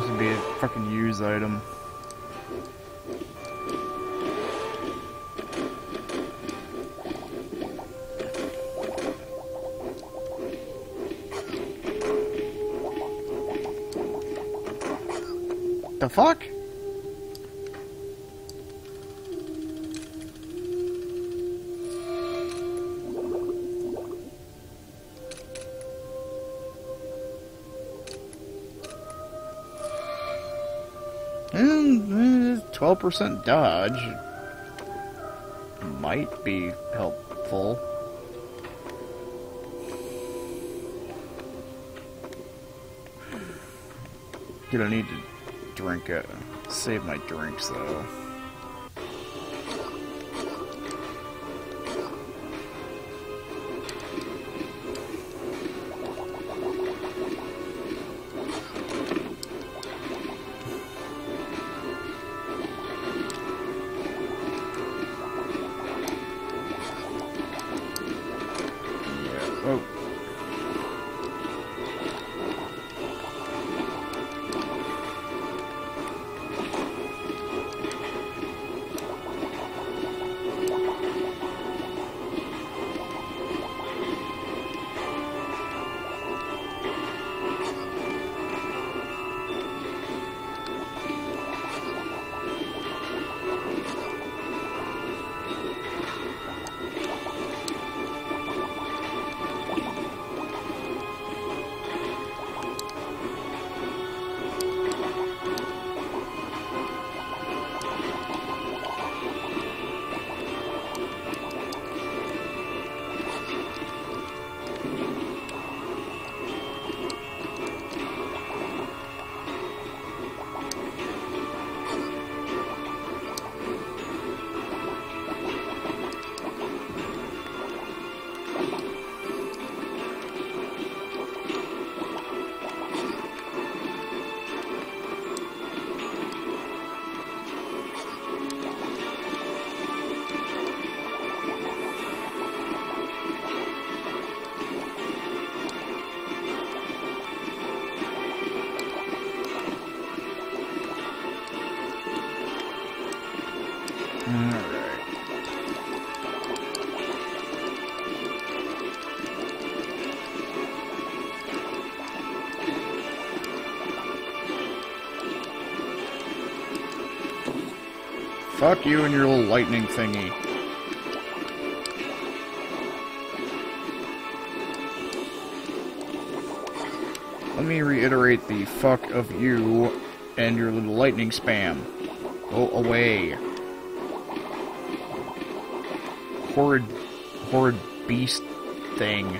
course, it'd be a fucking use item. The fuck? And eh, twelve percent dodge might be helpful. Gonna need to drink it. Save my drinks though. Fuck you and your little lightning thingy. Let me reiterate the fuck of you and your little lightning spam. Go away. Horrid, horrid beast thing.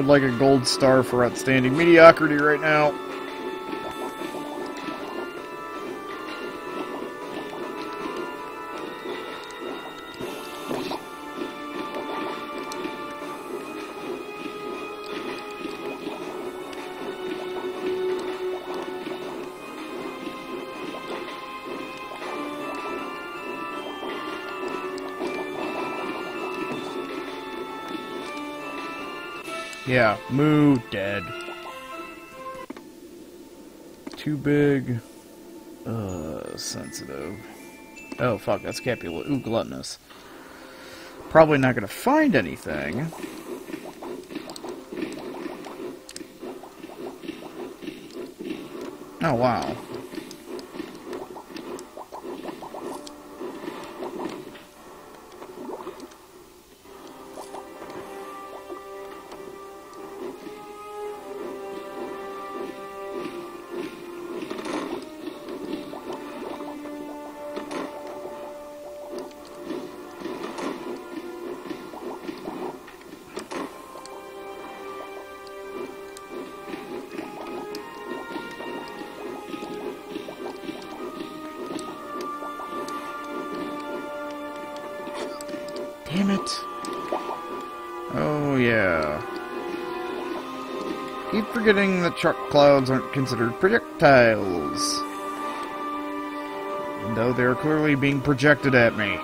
Would like a gold star for outstanding mediocrity right now. Yeah, moo dead. Too big. Uh, sensitive. Oh fuck, that's Capulet. Ooh, gluttonous. Probably not gonna find anything. Oh wow. Damn it. Oh, yeah. Keep forgetting that truck clouds aren't considered projectiles. though they're clearly being projected at me.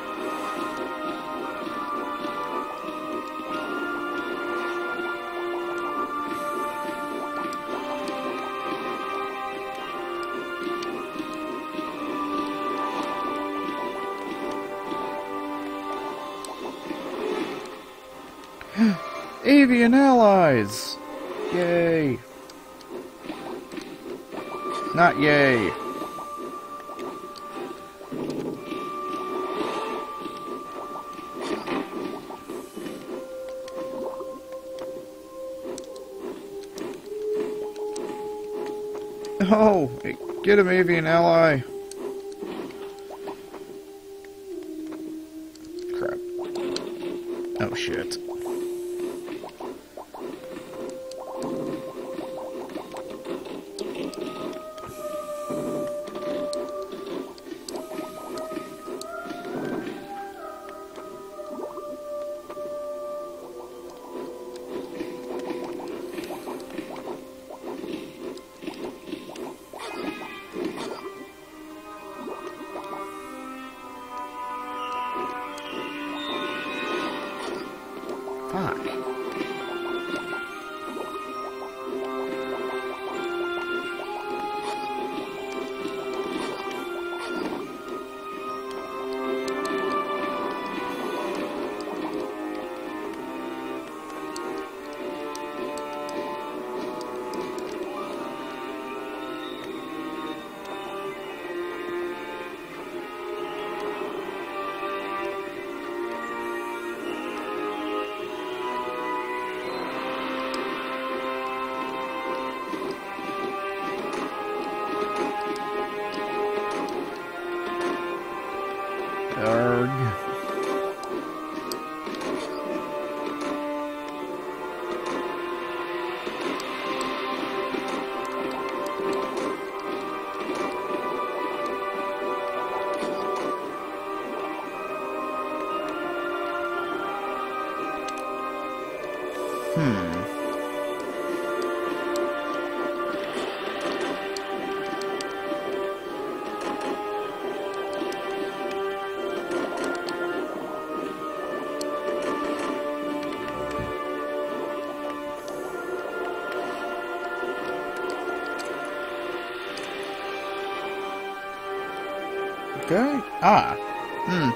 Avian allies! Yay! Not yay. Oh, get him, avian ally.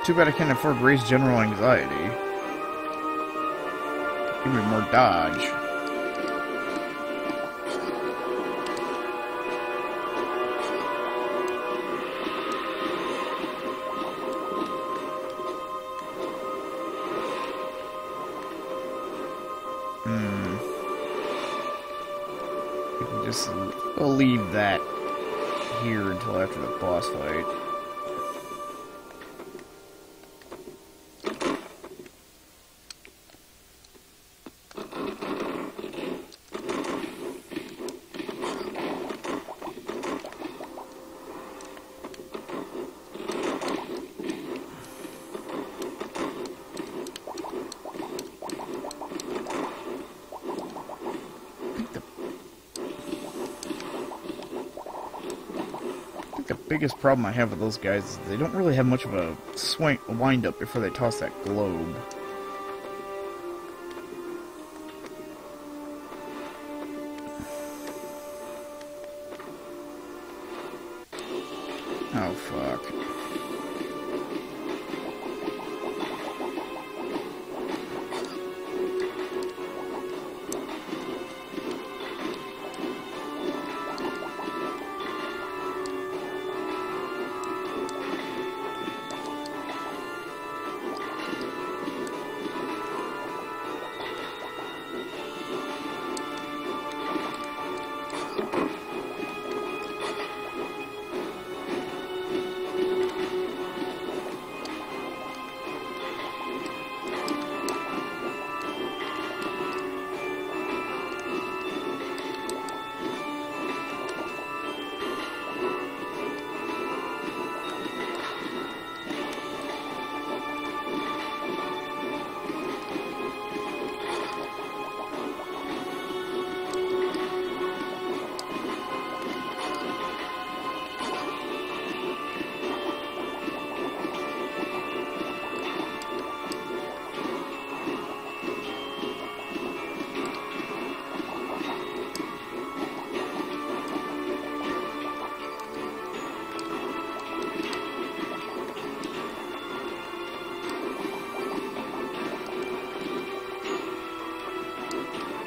Too bad I can't afford raise general anxiety. Give me more dodge. Hmm. We can just leave that here until after the boss fight. Biggest problem I have with those guys is they don't really have much of a swing wind up before they toss that globe.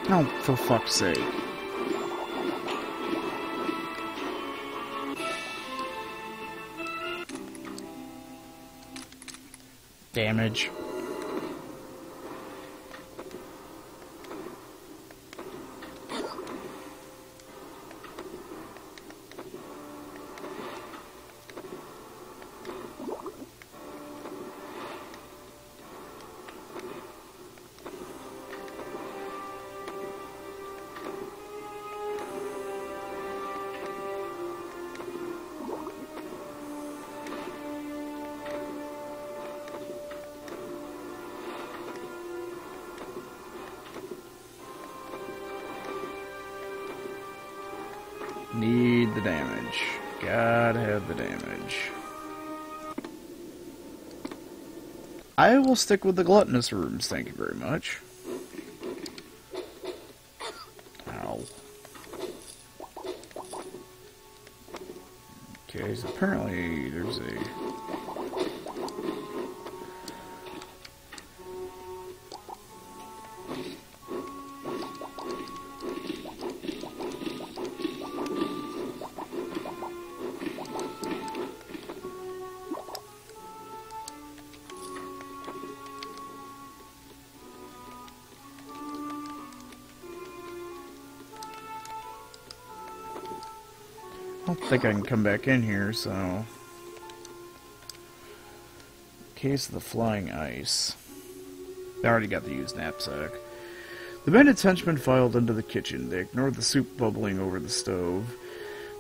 Oh, for fuck's sake. Damage. Need the damage. Gotta have the damage. I will stick with the gluttonous rooms, thank you very much. Ow. Okay, so apparently there's a... think I can come back in here, so... Case of the flying ice. I already got the used knapsack. The bandits' henchmen filed into the kitchen. They ignored the soup bubbling over the stove,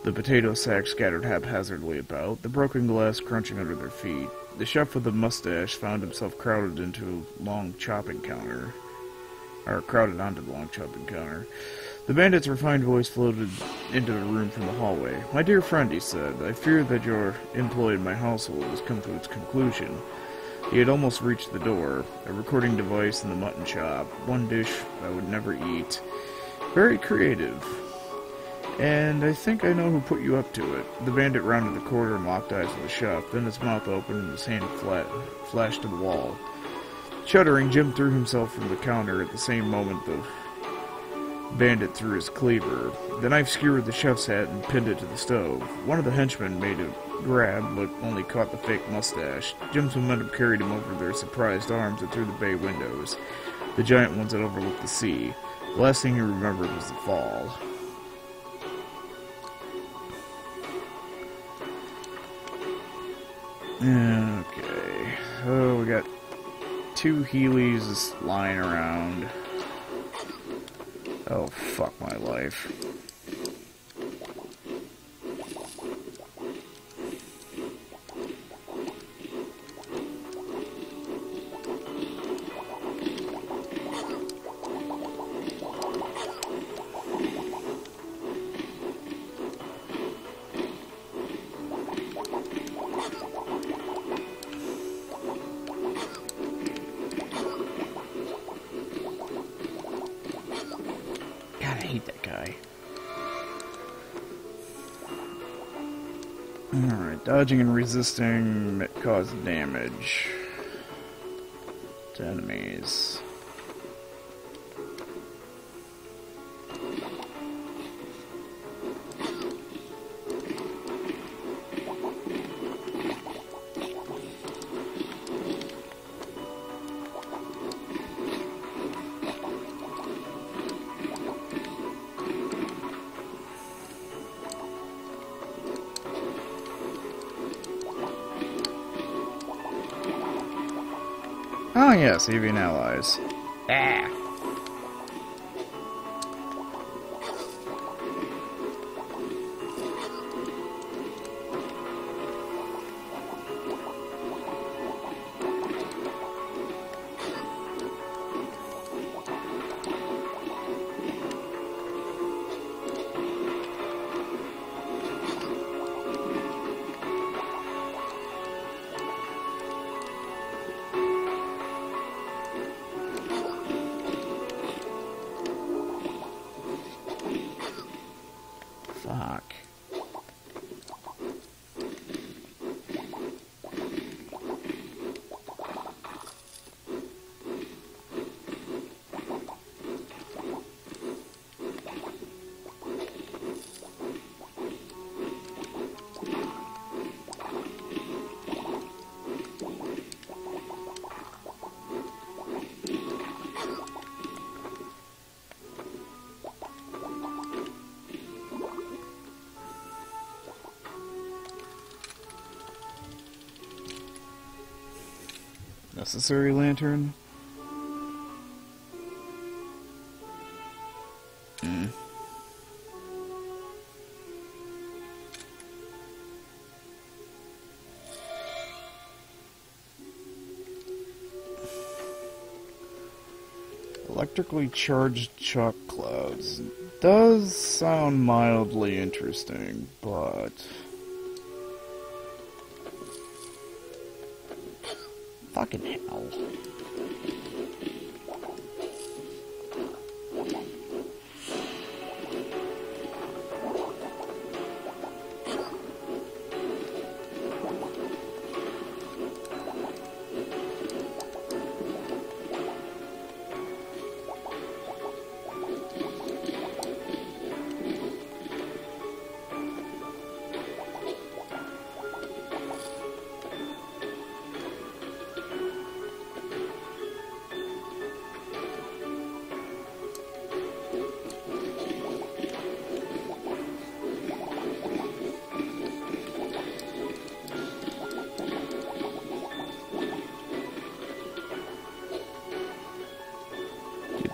the potato sack scattered haphazardly about, the broken glass crunching under their feet. The chef with the mustache found himself crowded into a long chopping counter. Or crowded onto the long chopping counter. The bandit's refined voice floated into the room from the hallway. My dear friend, he said, I fear that your employ in my household has come to its conclusion. He had almost reached the door, a recording device in the mutton chop, one dish I would never eat. Very creative. And I think I know who put you up to it. The bandit rounded the corner and locked eyes with the chef, then his mouth opened and his hand flat, flashed to the wall. Shuddering, Jim threw himself from the counter at the same moment the bandit threw his cleaver. The knife skewered the chef's hat and pinned it to the stove. One of the henchmen made a grab, but only caught the fake mustache. Jim's momentum carried him over their surprised arms and through the bay windows, the giant ones that overlooked the sea. The last thing he remembered was the fall. Okay. Oh, we got two Heelys lying around. Oh, fuck my life. Dodging and resisting cause damage to enemies. Oh yes, avian allies. Ah. Necessary lantern? Hmm. Electrically charged chalk clouds. Does sound mildly interesting, but... Fucking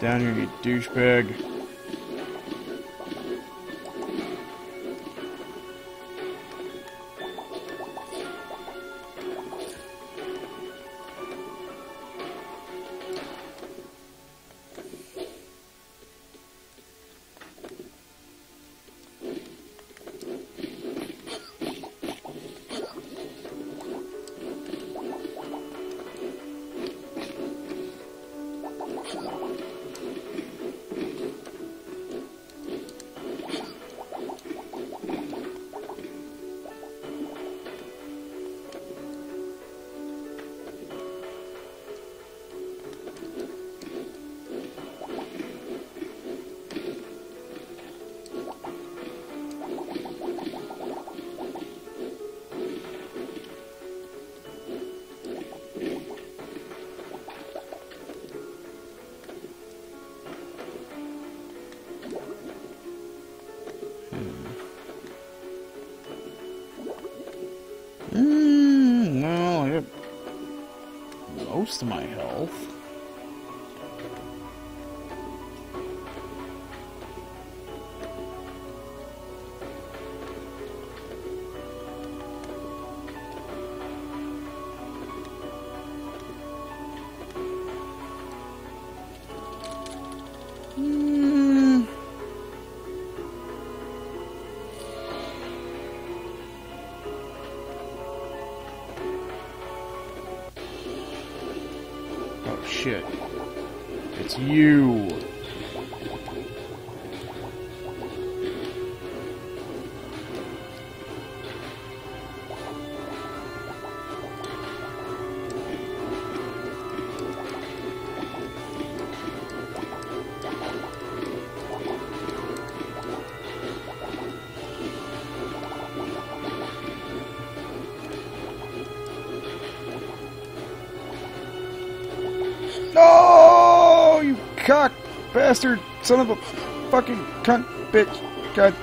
down here, you douchebag. Most of shit. It's you. Cock bastard, son of a fucking cunt bitch. God